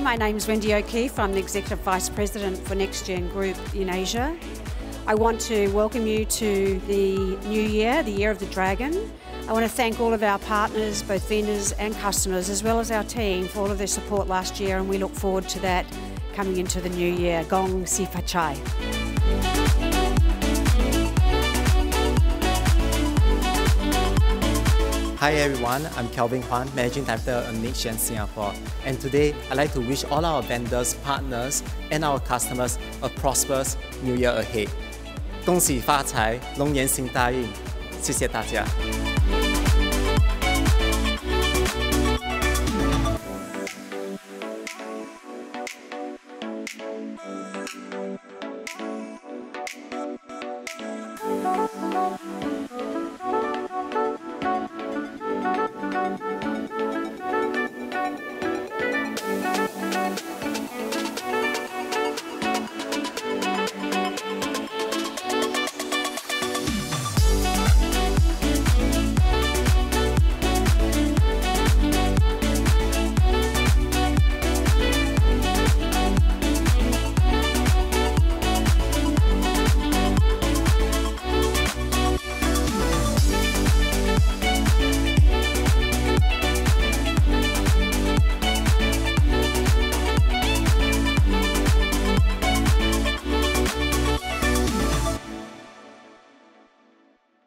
my name is Wendy O'Keefe. I'm the Executive Vice President for NextGen Group in Asia. I want to welcome you to the new year, the Year of the Dragon. I want to thank all of our partners, both vendors and customers, as well as our team for all of their support last year, and we look forward to that coming into the new year. Gong Si Fa Chai. Hi everyone, I'm Kelvin Huan, Managing Director of NextGen Singapore. And today, I'd like to wish all our vendors, partners, and our customers a prosperous new year ahead.